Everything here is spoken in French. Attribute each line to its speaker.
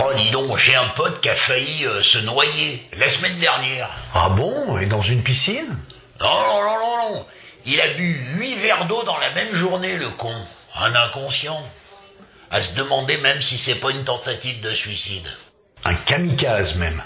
Speaker 1: Oh, dis donc, j'ai un pote qui a failli euh, se noyer la semaine dernière.
Speaker 2: Ah bon? Et dans une piscine?
Speaker 1: Non, non, non, non, non. Il a bu huit verres d'eau dans la même journée, le con. Un inconscient. À se demander même si c'est pas une tentative de suicide.
Speaker 2: Un kamikaze même.